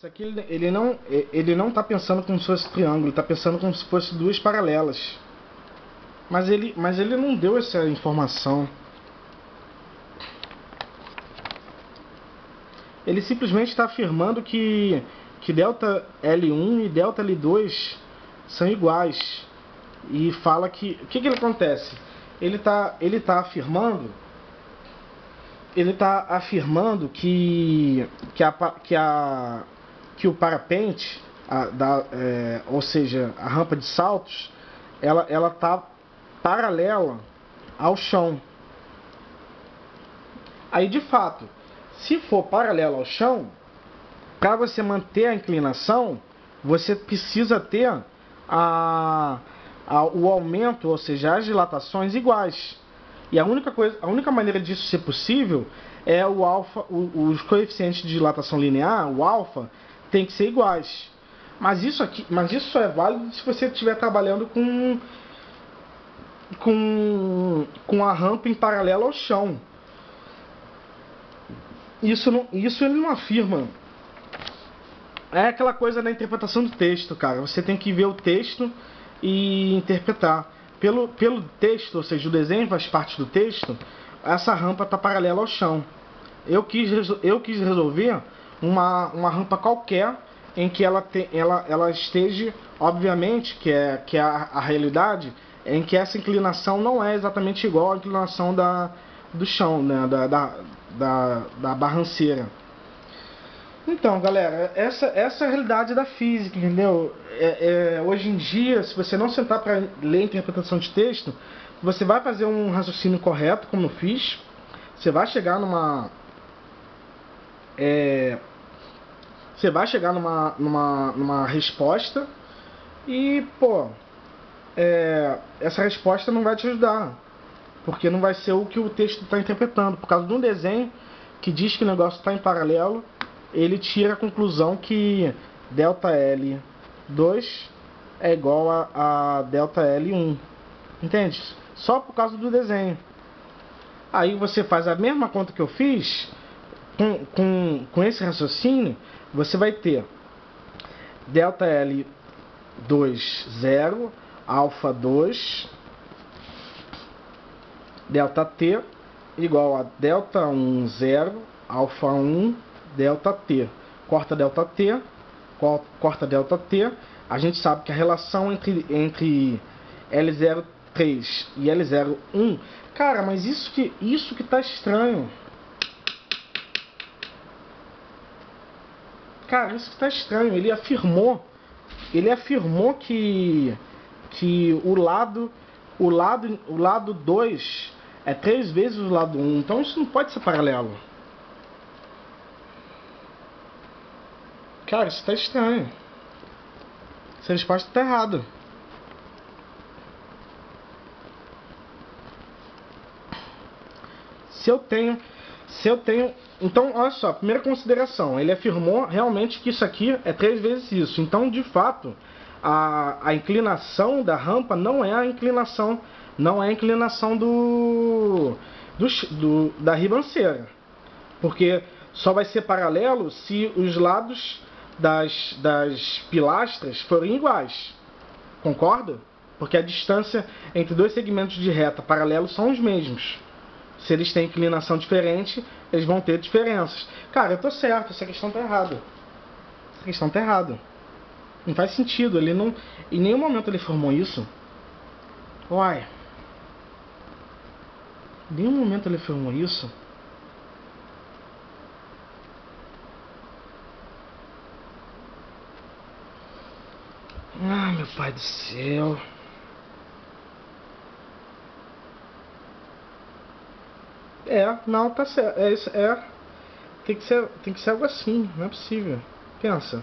Isso aqui ele, não ele não está pensando como se fosse triângulo, está pensando como se fosse duas paralelas. Mas ele, mas ele não deu essa informação. Ele simplesmente está afirmando que, que delta L1 e delta L2 são iguais. E fala que... O que, que ele acontece? Ele está ele tá afirmando... Ele está afirmando que, que, a, que, a, que o parapente, a, da, é, ou seja, a rampa de saltos, ela está paralela ao chão. Aí, de fato, se for paralelo ao chão, para você manter a inclinação, você precisa ter a, a, o aumento, ou seja, as dilatações iguais. E a única, coisa, a única maneira disso ser possível é o alfa, os coeficientes de dilatação linear, o alfa, tem que ser iguais. Mas isso aqui, mas isso só é válido se você estiver trabalhando com com, com a rampa em paralelo ao chão. Isso, não, isso ele não afirma. É aquela coisa da interpretação do texto, cara. Você tem que ver o texto e interpretar. Pelo, pelo texto, ou seja, o desenho faz parte do texto, essa rampa está paralela ao chão. Eu quis, eu quis resolver uma, uma rampa qualquer em que ela, te, ela, ela esteja, obviamente, que é, que é a, a realidade, em que essa inclinação não é exatamente igual à inclinação da, do chão, né, da, da, da, da barranceira. Então, galera, essa, essa é a realidade da física, entendeu? É, é, hoje em dia, se você não sentar para ler interpretação de texto, você vai fazer um raciocínio correto, como eu fiz. Você vai chegar numa. É, você vai chegar numa, numa, numa resposta e, pô, é, essa resposta não vai te ajudar. Porque não vai ser o que o texto está interpretando. Por causa de um desenho que diz que o negócio está em paralelo, ele tira a conclusão que ΔL2 é igual a, a ΔL1. Entende? Só por causa do desenho. Aí você faz a mesma conta que eu fiz, com, com, com esse raciocínio, você vai ter ΔL2 0, alfa 2 delta t igual a delta 1, 0, alfa 1, delta t. Corta delta t, corta delta t. A gente sabe que a relação entre, entre L03 e L01... Cara, mas isso que, isso que tá estranho. Cara, isso que tá estranho. Ele afirmou... Ele afirmou que, que o lado o lado o lado 2 é três vezes o lado 1. Um. Então isso não pode ser paralelo. Cara, isso está estranho. Essa resposta está errada. Se eu tenho... Se eu tenho... Então, olha só, primeira consideração. Ele afirmou realmente que isso aqui é três vezes isso. Então, de fato, a, a inclinação da rampa não é a inclinação não é a inclinação do, do, do, da ribanceira. Porque só vai ser paralelo se os lados das, das pilastras forem iguais. Concorda? Porque a distância entre dois segmentos de reta paralelos são os mesmos. Se eles têm inclinação diferente, eles vão ter diferenças. Cara, eu tô certo, essa questão tá errada. Essa questão tá errada. Não faz sentido, ele não. Em nenhum momento ele formou isso. Uai. Em nenhum momento ele afirmou isso. Ah, meu pai do céu. É, não, tá certo. É, é. Tem que, ser, tem que ser algo assim, não é possível. Pensa.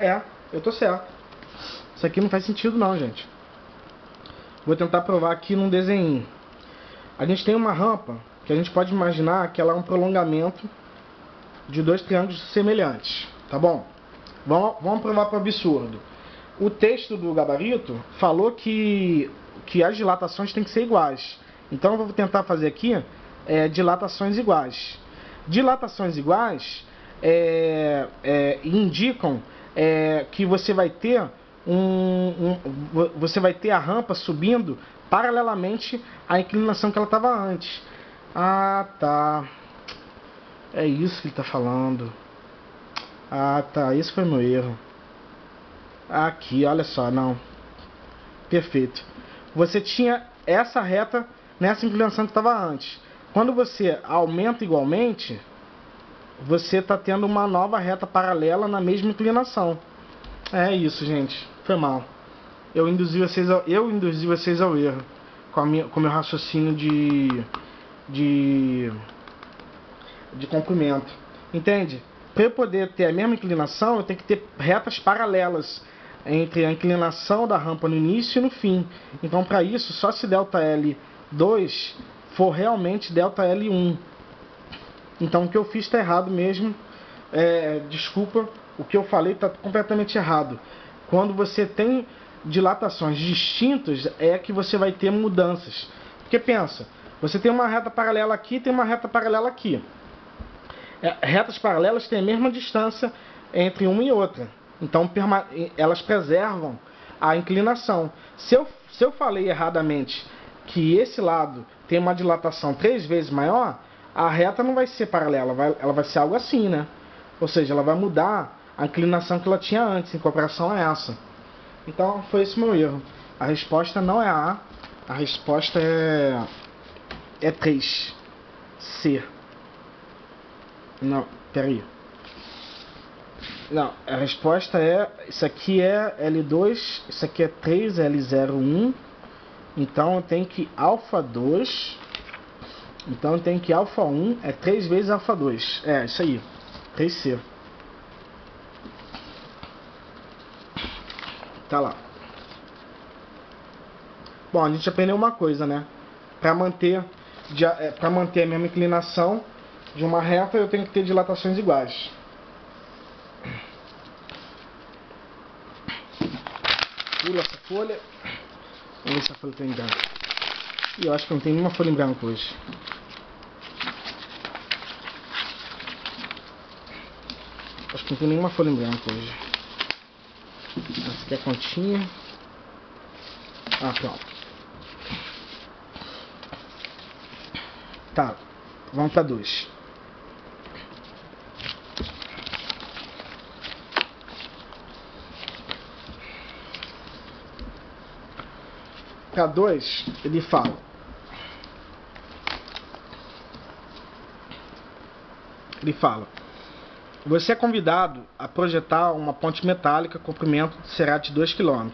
É, eu tô certo. Isso aqui não faz sentido não, gente. Vou tentar provar aqui num desenho. A gente tem uma rampa que a gente pode imaginar que ela é um prolongamento de dois triângulos semelhantes, tá bom? Vamos, vamos provar para absurdo. O texto do gabarito falou que, que as dilatações têm que ser iguais. Então eu vou tentar fazer aqui é, dilatações iguais. Dilatações iguais é, é, indicam é, que você vai ter um, um, você vai ter a rampa subindo paralelamente à inclinação que ela estava antes. Ah, tá. É isso que ele está falando. Ah, tá. Esse foi meu erro. Aqui, olha só, não. Perfeito. Você tinha essa reta nessa inclinação que estava antes. Quando você aumenta igualmente, você está tendo uma nova reta paralela na mesma inclinação. É isso, gente. Foi mal. Eu induzi vocês ao, eu induzi vocês ao erro com a minha, com meu raciocínio de de de comprimento. Entende? Para eu poder ter a mesma inclinação, eu tenho que ter retas paralelas entre a inclinação da rampa no início e no fim. Então, para isso, só se delta L2 for realmente delta L1. Então, o que eu fiz está errado mesmo. É, desculpa, o que eu falei está completamente errado. Quando você tem dilatações distintas, é que você vai ter mudanças. Porque pensa, você tem uma reta paralela aqui tem uma reta paralela aqui. É, retas paralelas têm a mesma distância entre uma e outra. Então elas preservam a inclinação. Se eu, se eu falei erradamente que esse lado tem uma dilatação três vezes maior, a reta não vai ser paralela, vai, ela vai ser algo assim, né? Ou seja, ela vai mudar a inclinação que ela tinha antes, em comparação a essa. Então foi esse meu erro. A resposta não é A, a resposta é, é 3. C. Não, peraí. Não, a resposta é. Isso aqui é L2, isso aqui é 3, L01. Então eu tenho que alfa 2. Então eu tenho que alfa 1 é 3 vezes alfa 2. É, isso aí. 3C. Tá lá. Bom, a gente aprendeu uma coisa, né? Para manter, é, manter a mesma inclinação de uma reta, eu tenho que ter dilatações iguais. Essa folha. Vamos ver se a folha tem branco. E eu acho que não tem nenhuma folha em branco hoje. Acho que não tem nenhuma folha em branco hoje. Essa aqui é a continha. Ah, pronto. Tá, vamos para dois. Para dois, ele fala. Ele fala. Você é convidado a projetar uma ponte metálica comprimento será de 2 km.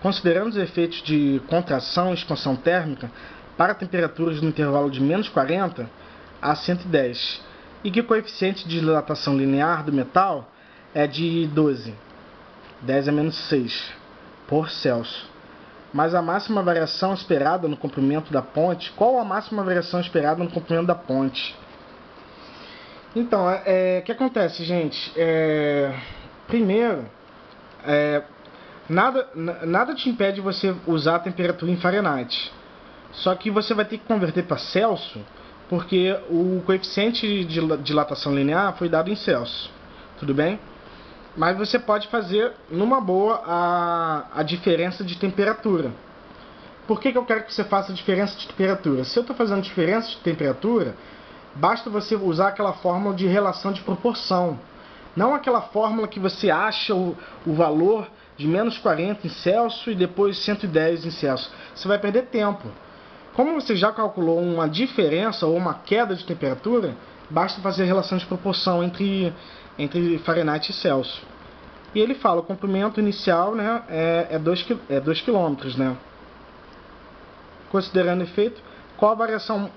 Considerando os efeitos de contração e expansão térmica para temperaturas no intervalo de menos 40 a 110, e que o coeficiente de dilatação linear do metal é de 12, 10 a menos 6, por Celsius. Mas a máxima variação esperada no comprimento da ponte, qual a máxima variação esperada no comprimento da ponte? Então, é, é, o que acontece, gente? É, primeiro, é, nada, nada te impede você usar a temperatura em Fahrenheit. Só que você vai ter que converter para Celsius, porque o coeficiente de dilatação linear foi dado em Celsius. Tudo bem? Mas você pode fazer numa boa a, a diferença de temperatura. Por que, que eu quero que você faça a diferença de temperatura? Se eu estou fazendo diferença de temperatura, basta você usar aquela fórmula de relação de proporção. Não aquela fórmula que você acha o, o valor de menos 40 em Celsius e depois 110 em Celsius. Você vai perder tempo. Como você já calculou uma diferença ou uma queda de temperatura, basta fazer a relação de proporção entre, entre Fahrenheit e Celsius. E ele fala, o comprimento inicial né, é 2 é dois, é km. Né? Considerando efeito, qual a variação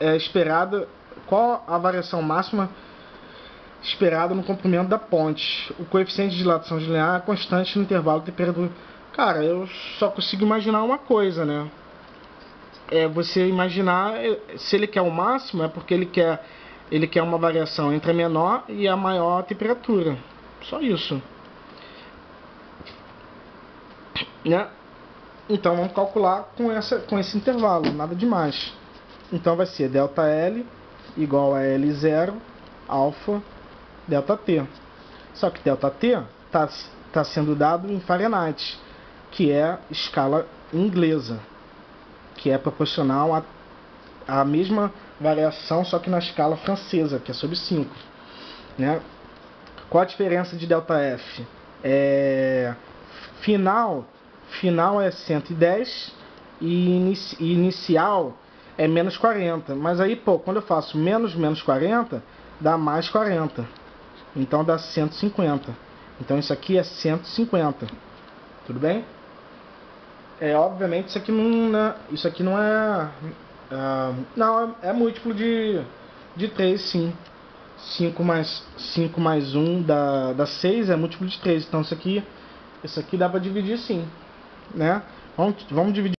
é, esperada, qual a variação máxima esperada no comprimento da ponte. O coeficiente de dilatação linear é constante no intervalo de temperatura. Cara, eu só consigo imaginar uma coisa, né? É você imaginar é, se ele quer o máximo é porque ele quer ele quer uma variação entre a menor e a maior temperatura. Só isso. Né? Então vamos calcular com, essa, com esse intervalo, nada demais. Então vai ser delta L igual a L0 alfa delta T. Só que delta T está tá sendo dado em Fahrenheit, que é escala inglesa, que é proporcional à mesma variação, só que na escala francesa, que é sobre 5. Né? Qual a diferença de ΔF? É, final, final é 110 e inici, inicial é menos 40. Mas aí, pô, quando eu faço menos menos 40, dá mais 40. Então dá 150. Então isso aqui é 150. Tudo bem? É, obviamente isso aqui não, né, isso aqui não é... Uh, não, é, é, múltiplo de, de 3, sim. 5 mais, 5 mais 1 dá, dá 6, é múltiplo de 3. Então isso aqui, isso aqui dá para dividir sim. Né? Vamos, vamos dividir.